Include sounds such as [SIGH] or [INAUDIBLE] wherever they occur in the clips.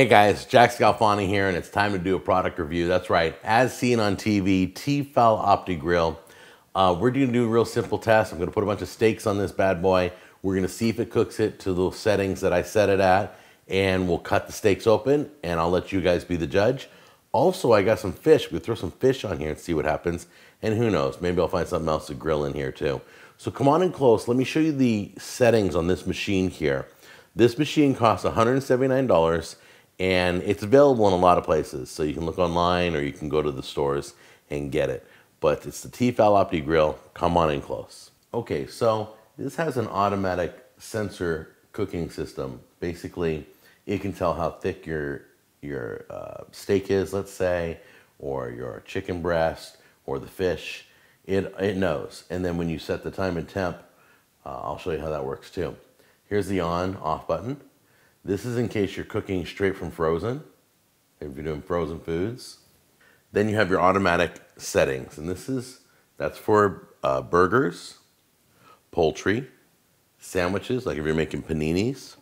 Hey guys, Jack Scalfani here, and it's time to do a product review. That's right, as seen on TV, T-fal OptiGrill. Uh, we're gonna do a real simple test. I'm gonna put a bunch of steaks on this bad boy. We're gonna see if it cooks it to the settings that I set it at, and we'll cut the steaks open, and I'll let you guys be the judge. Also, I got some fish. We'll throw some fish on here and see what happens. And who knows, maybe I'll find something else to grill in here too. So come on in close. Let me show you the settings on this machine here. This machine costs $179 and it's available in a lot of places. So you can look online or you can go to the stores and get it. But it's the T-fal OptiGrill. Come on in close. Okay, so this has an automatic sensor cooking system. Basically, it can tell how thick your your uh, steak is, let's say, or your chicken breast, or the fish. It it knows. And then when you set the time and temp, uh, I'll show you how that works too. Here's the on off button. This is in case you're cooking straight from frozen, if you're doing frozen foods. Then you have your automatic settings, and this is, that's for uh, burgers, poultry, sandwiches, like if you're making paninis,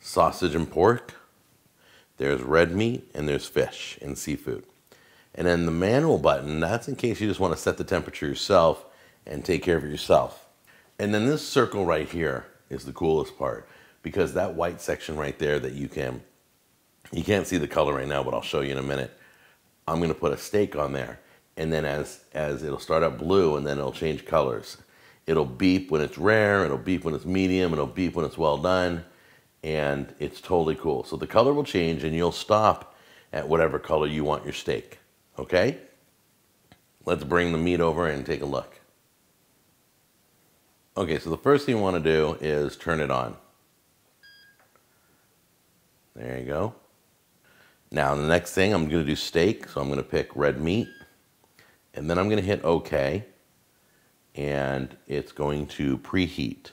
sausage and pork, there's red meat, and there's fish and seafood. And then the manual button, that's in case you just want to set the temperature yourself and take care of it yourself. And then this circle right here is the coolest part because that white section right there that you can, you can't see the color right now, but I'll show you in a minute. I'm gonna put a steak on there. And then as, as it'll start up blue and then it'll change colors. It'll beep when it's rare, it'll beep when it's medium, it'll beep when it's well done, and it's totally cool. So the color will change and you'll stop at whatever color you want your steak, okay? Let's bring the meat over and take a look. Okay, so the first thing you wanna do is turn it on. There you go. Now the next thing I'm going to do steak, so I'm going to pick red meat, and then I'm going to hit OK, and it's going to preheat.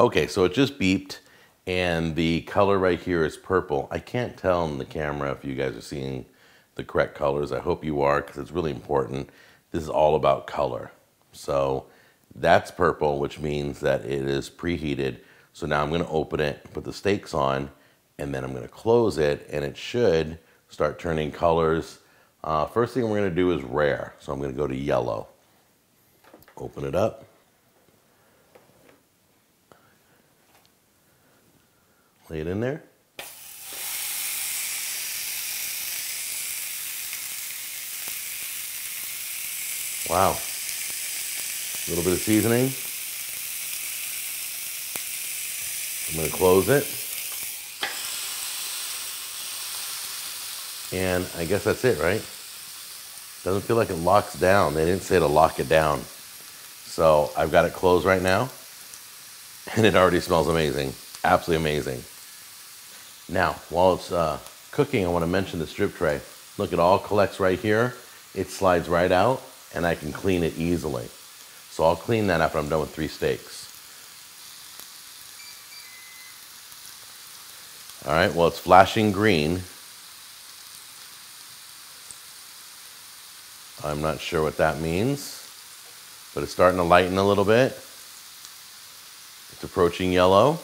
Okay, so it just beeped, and the color right here is purple. I can't tell in the camera if you guys are seeing the correct colors. I hope you are, because it's really important. This is all about color. So that's purple, which means that it is preheated. So now I'm gonna open it, put the steaks on, and then I'm gonna close it, and it should start turning colors. Uh, first thing we're gonna do is rare. So I'm gonna go to yellow. Open it up. Lay it in there. Wow. A little bit of seasoning. I'm going to close it. And I guess that's it, right? Doesn't feel like it locks down. They didn't say to lock it down. So I've got it closed right now. [LAUGHS] And it already smells amazing. Absolutely amazing. Now, while it's uh, cooking, I want to mention the drip tray. Look, it all collects right here. It slides right out, and I can clean it easily. So I'll clean that after I'm done with three steaks. All right, well, it's flashing green. I'm not sure what that means, but it's starting to lighten a little bit. It's approaching yellow.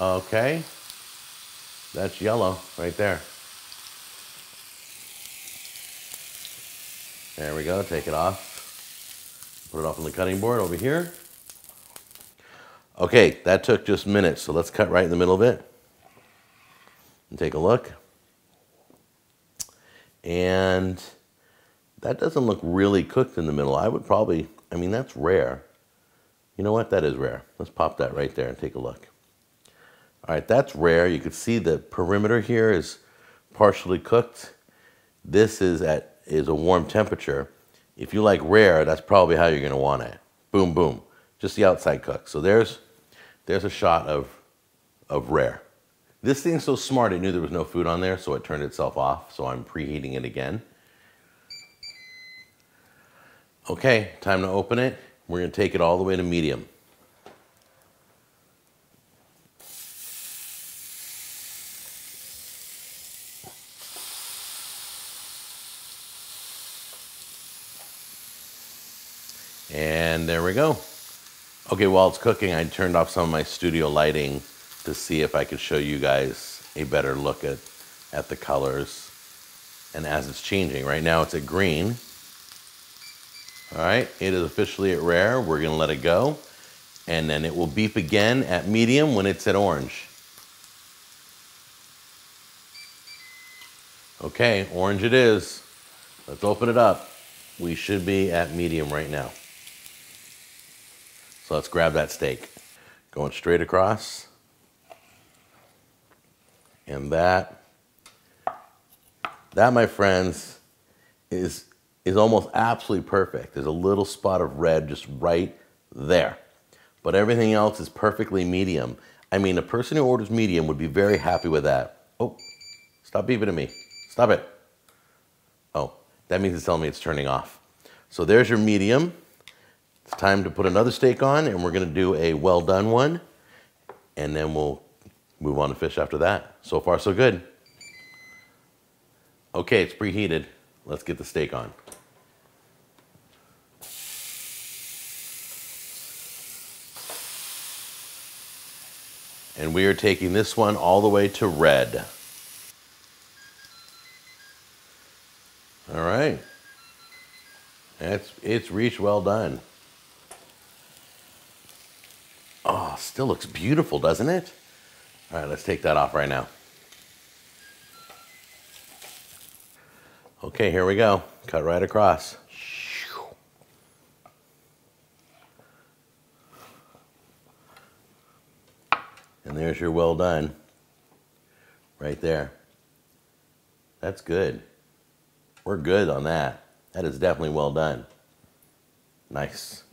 Okay, that's yellow right there. There we go, take it off. Put it off on the cutting board over here. Okay, that took just minutes, so let's cut right in the middle of it and take a look. And that doesn't look really cooked in the middle. I would probably, I mean, that's rare. You know what? That is rare. Let's pop that right there and take a look. All right, that's rare. You can see the perimeter here is partially cooked. This is at is a warm temperature. If you like rare, that's probably how you're going to want it. Boom, boom just the outside cook. So there's, there's a shot of, of rare. This thing's so smart, it knew there was no food on there, so it turned itself off. So I'm preheating it again. Okay, time to open it. We're gonna take it all the way to medium. And there we go. Okay, while it's cooking, I turned off some of my studio lighting to see if I could show you guys a better look at, at the colors and as it's changing. Right now it's at green. All right, it is officially at rare. We're gonna let it go. And then it will beep again at medium when it's at orange. Okay, orange it is. Let's open it up. We should be at medium right now. So let's grab that steak. Going straight across. And that, that my friends, is, is almost absolutely perfect. There's a little spot of red just right there. But everything else is perfectly medium. I mean, a person who orders medium would be very happy with that. Oh, stop beeping at me. Stop it. Oh, that means it's telling me it's turning off. So there's your medium. It's time to put another steak on and we're gonna do a well done one and then we'll move on to fish after that. So far so good. Okay, it's preheated. Let's get the steak on. And we are taking this one all the way to red. All right. It's, it's reached well done. Oh, still looks beautiful, doesn't it? All right, let's take that off right now. Okay, here we go. Cut right across. And there's your well done. Right there. That's good. We're good on that. That is definitely well done. Nice.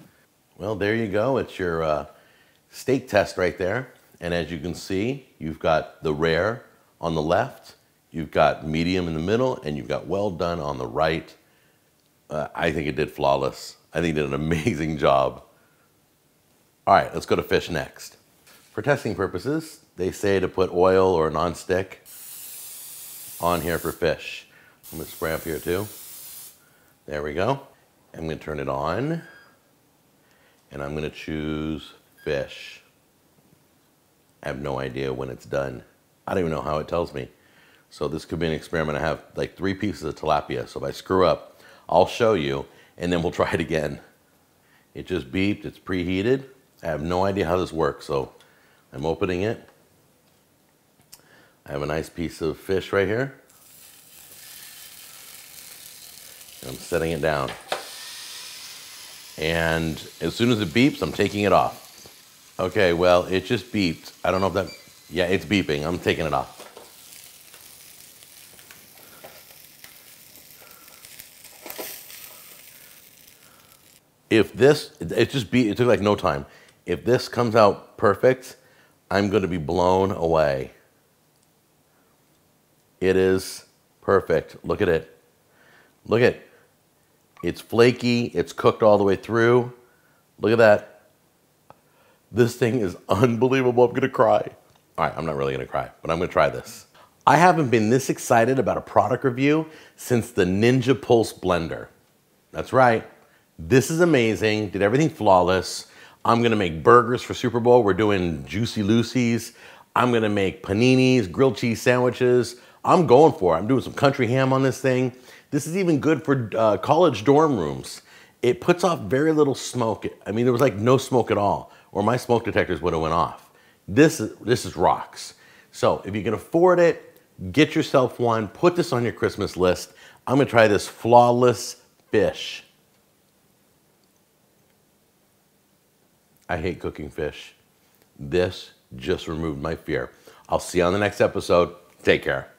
Well, there you go. It's your uh, steak test right there. And as you can see, you've got the rare on the left, you've got medium in the middle, and you've got well done on the right. Uh, I think it did flawless. I think it did an [LAUGHS] amazing job. All right, let's go to fish next. For testing purposes, they say to put oil or non-stick on here for fish. I'm gonna spray up here too. There we go. I'm gonna turn it on and I'm gonna choose fish. I have no idea when it's done. I don't even know how it tells me. So this could be an experiment. I have like three pieces of tilapia. So if I screw up, I'll show you and then we'll try it again. It just beeped, it's preheated. I have no idea how this works. So I'm opening it. I have a nice piece of fish right here. I'm setting it down. And as soon as it beeps, I'm taking it off. Okay, well, it just beeped. I don't know if that, yeah, it's beeping. I'm taking it off. If this, it just beat, it took like no time. If this comes out perfect, I'm going to be blown away. It is perfect. Look at it. Look at it's flaky. It's cooked all the way through. Look at that. This thing is unbelievable. I'm to cry. All right, I'm not really to cry, but I'm to try this. I haven't been this excited about a product review since the Ninja Pulse Blender. That's right. This is amazing. Did everything flawless. I'm to make burgers for Super Bowl. We're doing Juicy Lucy's. I'm to make paninis, grilled cheese sandwiches. I'm going for it. I'm doing some country ham on this thing. This is even good for uh, college dorm rooms. It puts off very little smoke. I mean, there was like no smoke at all, or my smoke detectors would have went off. This is, this is rocks. So if you can afford it, get yourself one. Put this on your Christmas list. I'm gonna try this flawless fish. I hate cooking fish. This just removed my fear. I'll see you on the next episode. Take care.